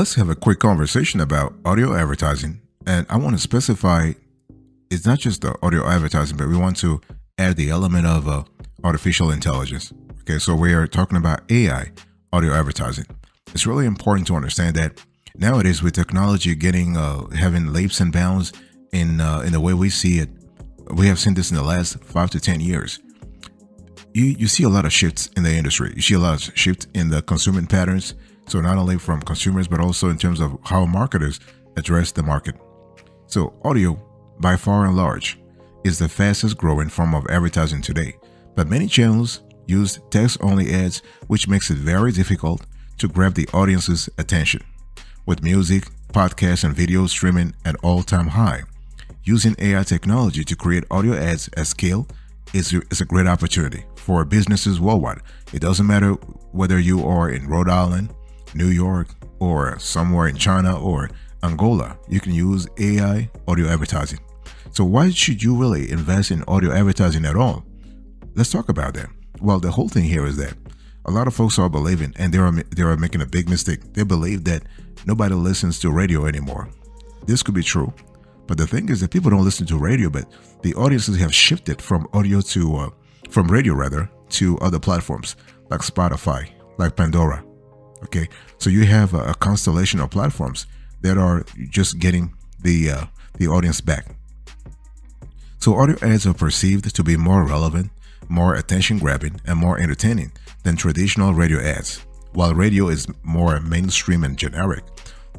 let's have a quick conversation about audio advertising. And I want to specify it's not just the audio advertising, but we want to add the element of uh, artificial intelligence. Okay, so we are talking about AI audio advertising. It's really important to understand that nowadays with technology getting uh, having leaps and bounds in uh, in the way we see it, we have seen this in the last five to ten years. You you see a lot of shifts in the industry. You see a lot of shift in the consuming patterns. So not only from consumers, but also in terms of how marketers address the market. So audio, by far and large, is the fastest growing form of advertising today. But many channels use text-only ads, which makes it very difficult to grab the audience's attention. With music, podcasts, and video streaming at all-time high, using AI technology to create audio ads at scale is, is a great opportunity for businesses worldwide. It doesn't matter whether you are in Rhode Island, New York, or somewhere in China or Angola, you can use AI audio advertising. So why should you really invest in audio advertising at all? Let's talk about that. Well, the whole thing here is that a lot of folks are believing, and they are they are making a big mistake. They believe that nobody listens to radio anymore. This could be true, but the thing is that people don't listen to radio, but the audiences have shifted from audio to uh, from radio rather to other platforms like Spotify, like Pandora, Okay, so you have a, a constellation of platforms that are just getting the uh, the audience back. So audio ads are perceived to be more relevant, more attention grabbing, and more entertaining than traditional radio ads. While radio is more mainstream and generic,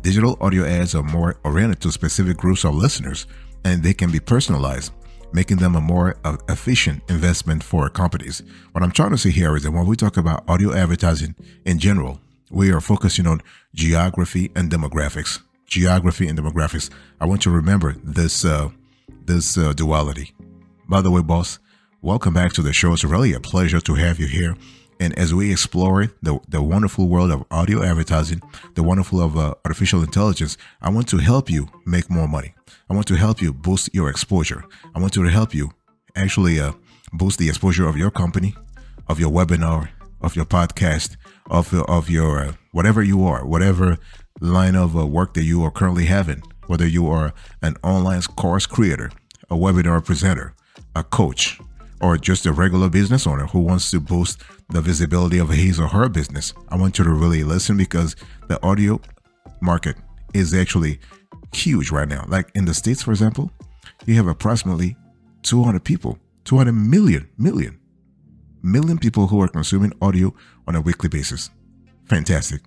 digital audio ads are more oriented to specific groups of listeners and they can be personalized, making them a more uh, efficient investment for companies. What I'm trying to say here is that when we talk about audio advertising in general, we are focusing on geography and demographics. Geography and demographics. I want you to remember this uh, this uh, duality. By the way, boss, welcome back to the show. It's really a pleasure to have you here. And as we explore the, the wonderful world of audio advertising, the wonderful of uh, artificial intelligence, I want to help you make more money. I want to help you boost your exposure. I want to help you actually uh, boost the exposure of your company, of your webinar, of your podcast, of your, of your uh, whatever you are, whatever line of uh, work that you are currently having, whether you are an online course creator, a webinar presenter, a coach, or just a regular business owner who wants to boost the visibility of his or her business. I want you to really listen because the audio market is actually huge right now. Like in the States, for example, you have approximately 200 people, 200 million, million million people who are consuming audio on a weekly basis. Fantastic.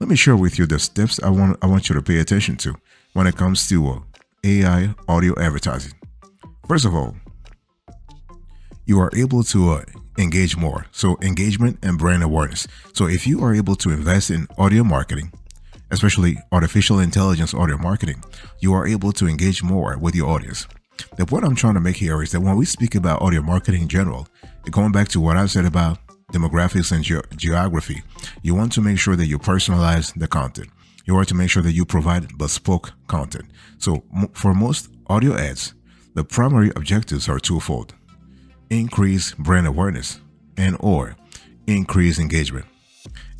Let me share with you the steps I want I want you to pay attention to when it comes to uh, AI audio advertising. First of all, you are able to uh, engage more. So engagement and brand awareness. So if you are able to invest in audio marketing, especially artificial intelligence audio marketing, you are able to engage more with your audience. The point I'm trying to make here is that when we speak about audio marketing in general, going back to what I said about demographics and ge- geography, you want to make sure that you personalize the content. You want to make sure that you provide bespoke content. So for most audio ads, the primary objectives are twofold increase brand awareness and or increase engagement.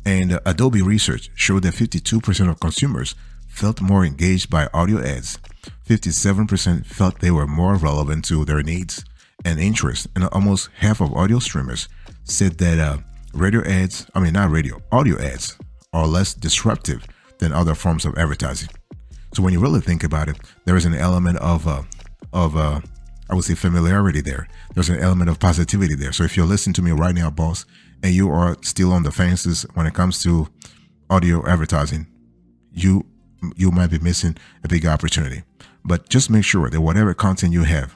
And Adobe research showed that 52% of consumers felt more engaged by audio ads. 57% felt they were more relevant to their needs and interests. And almost half of audio streamers said that uh, radio ads, I mean, not radio, audio ads are less disruptive than other forms of advertising. So when you really think about it, there is an element of, uh, of uh, I would say familiarity there. There's an element of positivity there. So if you're listening to me right now, boss, and you are still on the fences when it comes to audio advertising, you you might be missing a big opportunity. But just make sure that whatever content you have,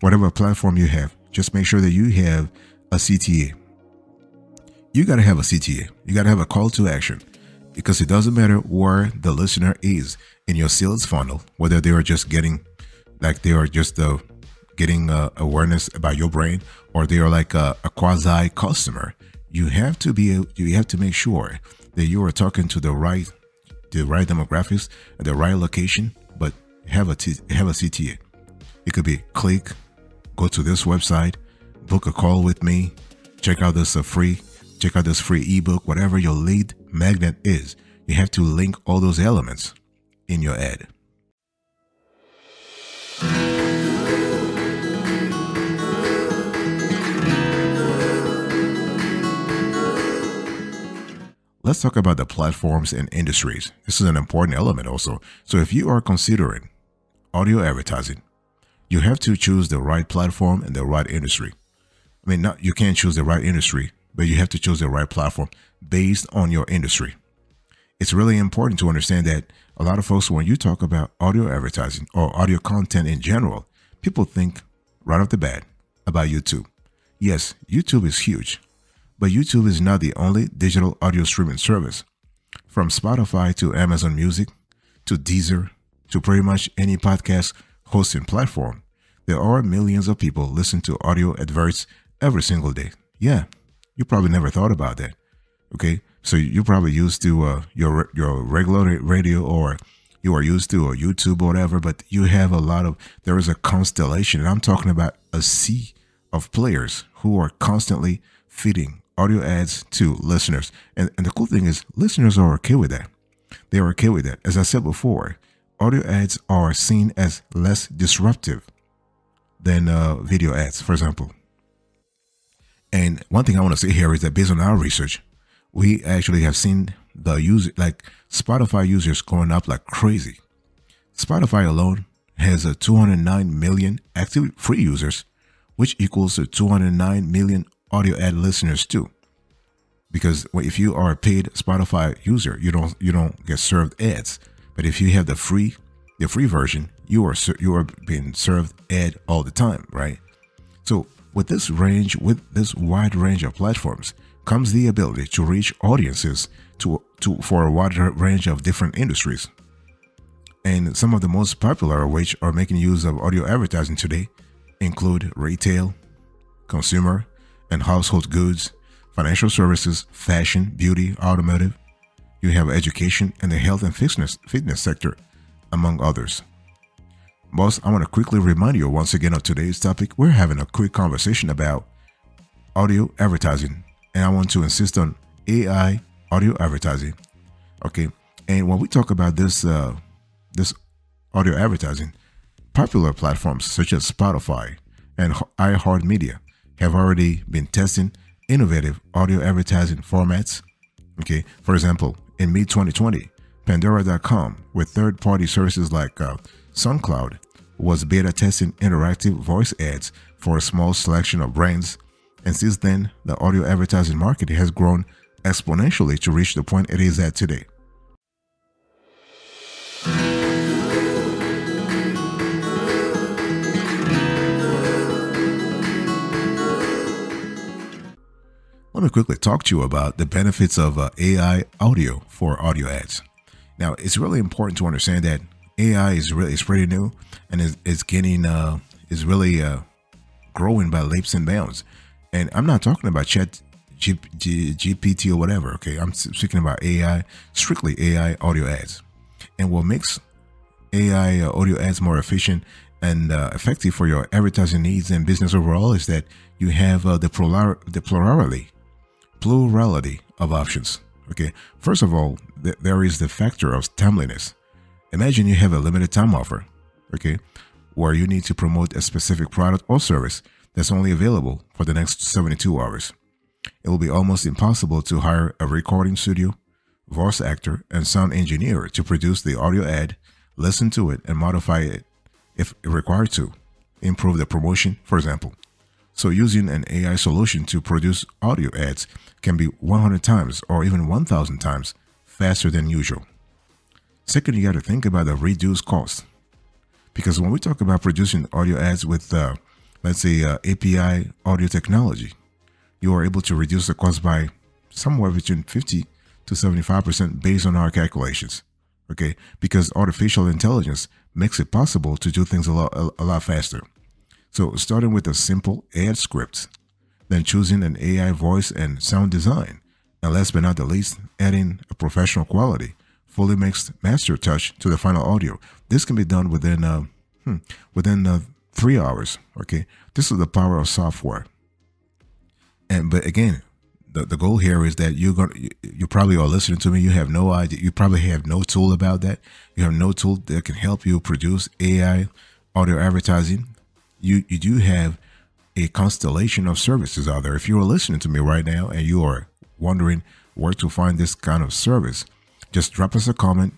whatever platform you have, just make sure that you have a CTA. You got to have a CTA. You got to have a call to action because it doesn't matter where the listener is in your sales funnel, whether they are just getting like they are just the getting uh, awareness about your brain or they are like a, a quasi customer you have to be you have to make sure that you are talking to the right the right demographics at the right location but have a T, have a cta It could be click, go to this website, book a call with me, check out this uh, free, check out this free ebook, whatever your lead magnet is. You have to link all those elements in your ad. Let's talk about the platforms and industries. This is an important element also. So if you are considering audio advertising, you have to choose the right platform and the right industry. I mean, not you can't choose the right industry, but you have to choose the right platform based on your industry. It's really important to understand that a lot of folks, when you talk about audio advertising or audio content in general, people think right off the bat about YouTube. Yes, YouTube is huge, but YouTube is not the only digital audio streaming service. From Spotify to Amazon Music to Deezer to pretty much any podcast hosting platform, there are millions of people listen to audio adverts every single day. Yeah, you probably never thought about that. Okay, so you're probably used to uh, your your regular radio or you are used to a YouTube or whatever, but you have a lot of there is a constellation, and I'm talking about a sea of players who are constantly feeding audio ads to listeners. And, and the cool thing is, listeners are okay with that. They are okay with that. As I said before, audio ads are seen as less disruptive than uh, video ads, for example. And one thing I want to say here is that based on our research, we actually have seen the user, like Spotify users going up like crazy. Spotify alone has a 209 million active free users, which equals to 209 million audio ad listeners too. Because if you are a paid Spotify user, you don't you don't get served ads. But if you have the free the free version, you are you are being served ad all the time, right? So with this range, with this wide range of platforms, comes the ability to reach audiences to, to for a wide range of different industries. And some of the most popular which are making use of audio advertising today include retail, consumer, and household goods, financial services, fashion, beauty, automotive. You have education and the health and fitness, fitness sector, among others. Boss, I want to quickly remind you once again of today's topic. We're having a quick conversation about audio advertising, and I want to insist on AI audio advertising. Okay, and when we talk about this uh, this audio advertising, popular platforms such as Spotify and iHeartMedia have already been testing innovative audio advertising formats. Okay, for example, in mid 2020, Pandora.com, with third party services like uh, SoundCloud, was beta testing interactive voice ads for a small selection of brands. And since then, the audio advertising market has grown exponentially to reach the point it is at today. Quickly talk to you about the benefits of uh, AI audio for audio ads. Now, it's really important to understand that AI is really is pretty new and is, is getting uh, is really uh, growing by leaps and bounds. And I'm not talking about Chat G, G, GPT or whatever. Okay, I'm speaking about AI, strictly AI audio ads. And what makes AI uh, audio ads more efficient and uh, effective for your advertising needs and business overall is that you have uh, the, the plurality plurality of options. Okay, first of all, th there is the factor of timeliness. Imagine you have a limited time offer, okay, where you need to promote a specific product or service that's only available for the next 72 hours. It will be almost impossible to hire a recording studio, voice actor, and sound engineer to produce the audio ad, listen to it, and modify it if required to, improve the promotion, for example. So using an AI solution to produce audio ads can be 100 times or even 1000 times faster than usual. Second, you got to think about the reduced cost. Because when we talk about producing audio ads with, uh, let's say, uh, API audio technology, you are able to reduce the cost by somewhere between 50 to 75% based on our calculations. Okay, because artificial intelligence makes it possible to do things a lot, a, a lot faster. So starting with a simple ad script, then choosing an AI voice and sound design, and last but not the least, adding a professional quality, fully mixed master touch to the final audio. This can be done within uh, hmm, within uh, three hours. Okay, this is the power of software. And but again, the, the goal here is that you're going to, you probably are listening to me. You have no idea. You probably have no tool about that. You have no tool that can help you produce AI audio advertising. You, you do have a constellation of services out there. If you are listening to me right now and you are wondering where to find this kind of service, just drop us a comment.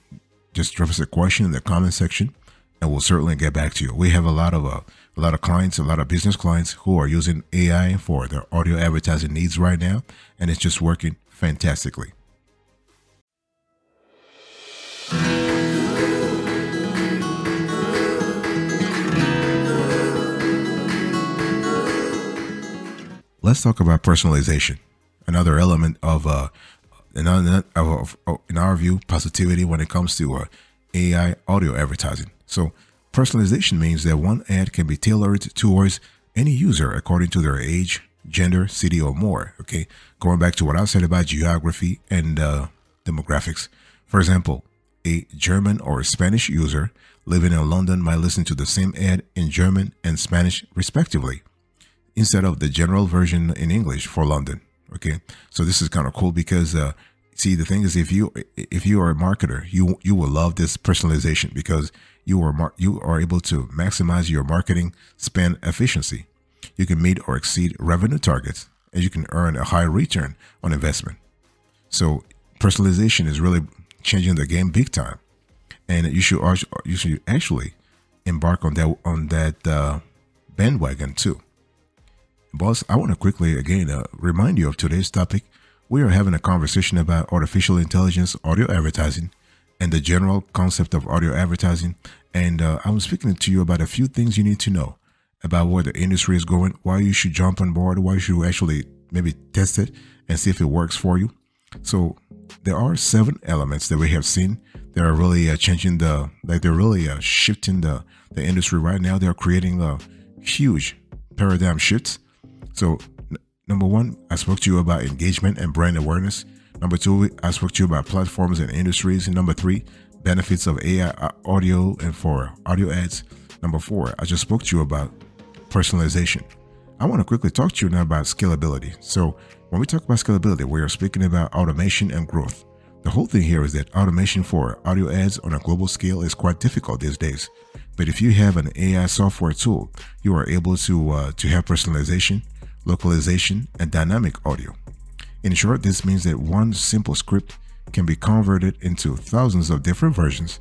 Just drop us a question in the comment section and we'll certainly get back to you. We have a lot of uh, a lot of clients, a lot of business clients who are using AI for their audio advertising needs right now, and it's just working fantastically. Let's talk about personalization, another element of uh, in our view, positivity when it comes to uh, AI audio advertising. So Personalization means that one ad can be tailored towards any user according to their age, gender, city, or more. Okay, going back to what I said about geography and uh, demographics. For example, a German or Spanish user living in London might listen to the same ad in German and Spanish respectively, instead of the general version in English for London. Okay, so this is kind of cool because uh, see the thing is if you if you are a marketer, you you will love this personalization because you are you are able to maximize your marketing spend efficiency. You can meet or exceed revenue targets, and you can earn a high return on investment. So personalization is really changing the game big time, and you should you should actually embark on that on that uh, bandwagon too. Boss, I want to quickly again uh, remind you of today's topic. We are having a conversation about artificial intelligence audio advertising and the general concept of audio advertising. And uh, I'm speaking to you about a few things you need to know about where the industry is going, why you should jump on board, why you should actually maybe test it and see if it works for you. So there are seven elements that we have seen that are really uh, changing the, like they're really uh, shifting the, the industry right now. They're creating a huge paradigm shifts. So n- number one, I spoke to you about engagement and brand awareness. Number two, I spoke to you about platforms and industries. And number three, benefits of AI uh, audio and for audio ads. Number four, I just spoke to you about personalization. I want to quickly talk to you now about scalability. So, when we talk about scalability, we are speaking about automation and growth. The whole thing here is that automation for audio ads on a global scale is quite difficult these days. But if you have an AI software tool, you are able to uh, to have personalization, localization, and dynamic audio. In short, this means that one simple script can be converted into thousands of different versions,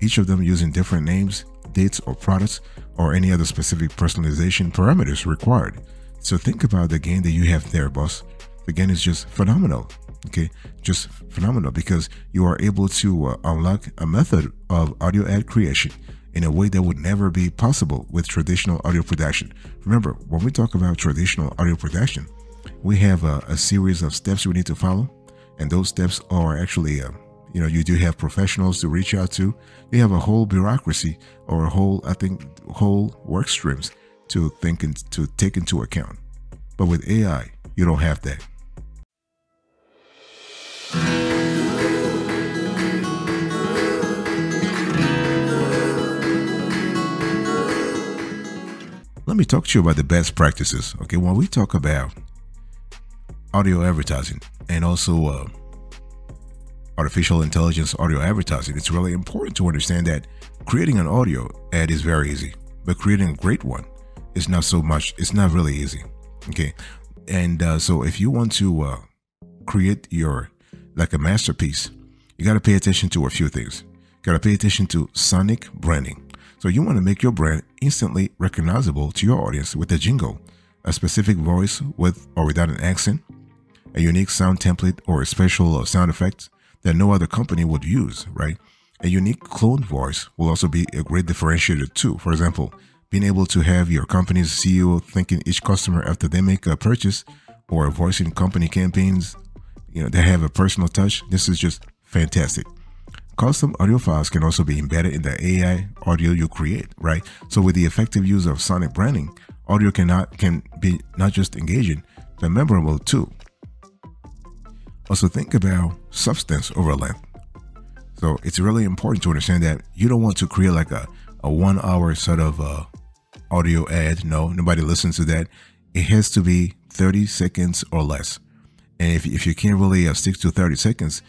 each of them using different names, dates, or products, or any other specific personalization parameters required. So think about the gain that you have there, boss. The gain is just phenomenal. Okay, just phenomenal because you are able to uh, unlock a method of audio ad creation in a way that would never be possible with traditional audio production. Remember, when we talk about traditional audio production, we have a, a, series of steps we need to follow. And those steps are actually, uh, you know, you do have professionals to reach out to. You have a whole bureaucracy or a whole, I think, whole work streams to think and to take into account. But with AI, you don't have that. Let me talk to you about the best practices. Okay, when we talk about audio advertising and also uh, artificial intelligence audio advertising, it's really important to understand that creating an audio ad is very easy, but creating a great one is not so much, it's not really easy. Okay. And uh, so if you want to uh, create your, like a masterpiece, you got to pay attention to a few things. Got to pay attention to sonic branding. So you want to make your brand instantly recognizable to your audience with a jingle, a specific voice with or without an accent, a unique sound template or a special uh, sound effect that no other company would use, right? A unique clone voice will also be a great differentiator too. For example, being able to have your company's CEO thanking each customer after they make a purchase or voicing company campaigns, you know, that have a personal touch. This is just fantastic. Custom audio files can also be embedded in the AI audio you create, right? So with the effective use of sonic branding, audio cannot can be not just engaging, but memorable too. Also, think about substance over length. So, it's really important to understand that you don't want to create like a, a one hour sort of uh, audio ad. No, nobody listens to that. It has to be 30 seconds or less. And if, if you can't really uh, stick to 30 seconds,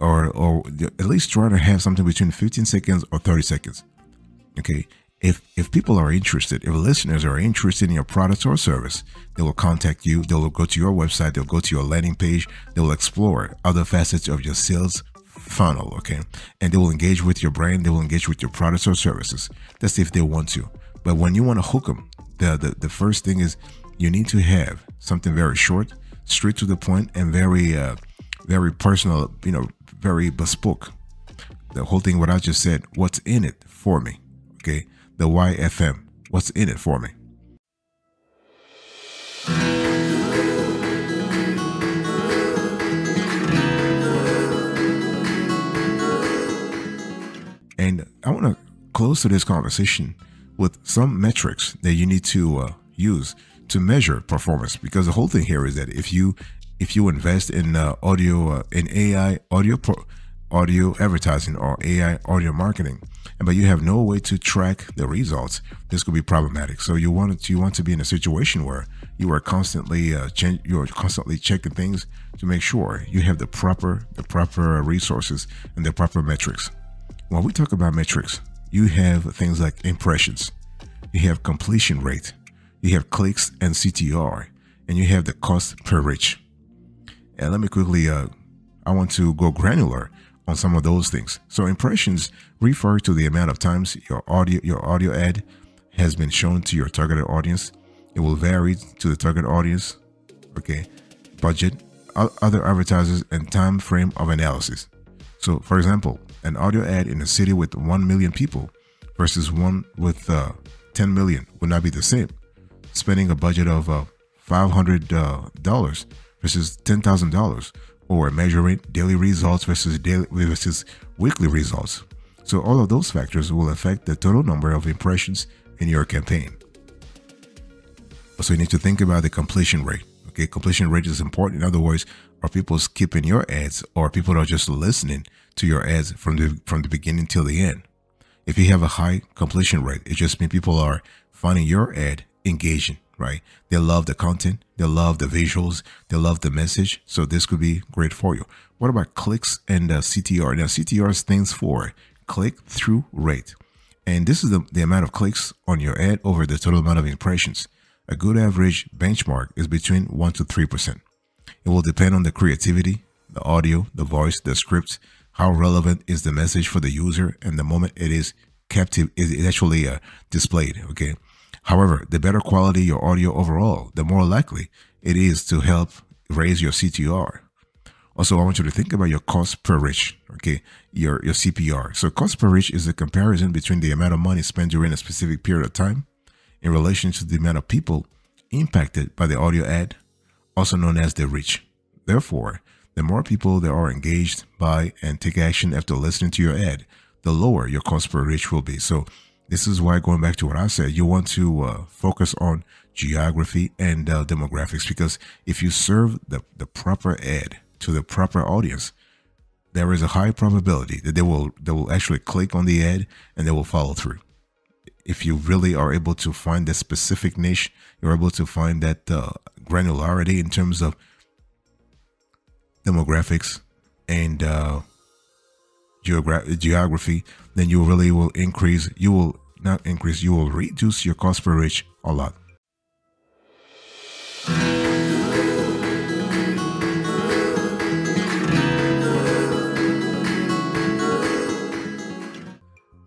or or at least try to have something between 15 seconds or 30 seconds. Okay. If if people are interested, if listeners are interested in your product or service, they will contact you. They will go to your website. They'll go to your landing page. They will explore other facets of your sales funnel. Okay, and they will engage with your brand. They will engage with your products or services. That's if they want to. But when you want to hook them, the, the the first thing is you need to have something very short, straight to the point, and very uh, very personal. You know, very bespoke. The whole thing, what I just said, what's in it for me? Okay, the YFM, what's in it for me? And I want to close to this conversation with some metrics that you need to uh, use to measure performance because the whole thing here is that if you if you invest in uh, audio uh, in AI audio pro- audio advertising or AI audio marketing, but you have no way to track the results, this could be problematic. So you want to you want to be in a situation where you are constantly uh, you are constantly checking things to make sure you have the proper the proper resources and the proper metrics. When we talk about metrics, you have things like impressions, you have completion rate, you have clicks and CTR, and you have the cost per reach. And let me quickly, uh, I want to go granular on some of those things. So impressions refer to the amount of times your audio your audio ad has been shown to your targeted audience. It will vary to the target audience, okay, budget, other advertisers, and time frame of analysis. So, for example, an audio ad in a city with 1 million people versus one with uh, 10 million would not be the same. Spending a budget of uh, $500 uh, versus $10,000 or measuring daily results versus daily versus weekly results. So all of those factors will affect the total number of impressions in your campaign. So you need to think about the completion rate. Okay, completion rate is important. In other words, are people skipping your ads or people are just listening to your ads from the from the beginning till the end? If you have a high completion rate, it just means people are finding your ad engaging right? They love the content, they love the visuals, they love the message. So this could be great for you. What about clicks and uh, CTR? Now, CTR stands for click through rate. And this is the, the amount of clicks on your ad over the total amount of impressions. A good average benchmark is between 1 to 3%. It will depend on the creativity, the audio, the voice, the script, how relevant is the message for the user, and the moment it is captive is actually uh, displayed. Okay, However, the better quality your audio overall, the more likely it is to help raise your CTR. Also, I want you to think about your cost per reach, okay? Your your CPR. So cost per reach is the comparison between the amount of money spent during a specific period of time in relation to the amount of people impacted by the audio ad, also known as the reach. Therefore, the more people that are engaged by and take action after listening to your ad, the lower your cost per reach will be. So this is why, going back to what I said, you want to uh, focus on geography and uh, demographics because if you serve the, the proper ad to the proper audience, there is a high probability that they will they will actually click on the ad and they will follow through. If you really are able to find that specific niche, you're able to find that uh, granularity in terms of demographics and uh, geogra- geography, then you really will increase, you will not increase, you will reduce your cost per reach a lot.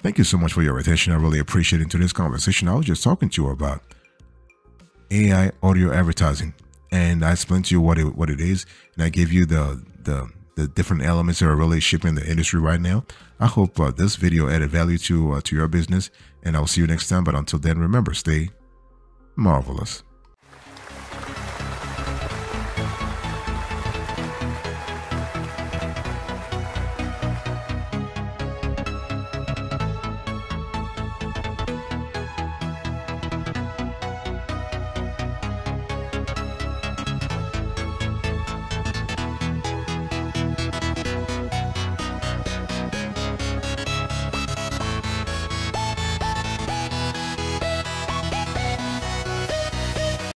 Thank you so much for your attention. I really appreciate it. In today's conversation, I was just talking to you about AI audio advertising, and I explained to you what it what it is, and I gave you the the the different elements that are really shaping the industry right now. I hope uh, this video added value to uh, to your business, and I'll see you next time. But until then, remember, stay marvelous.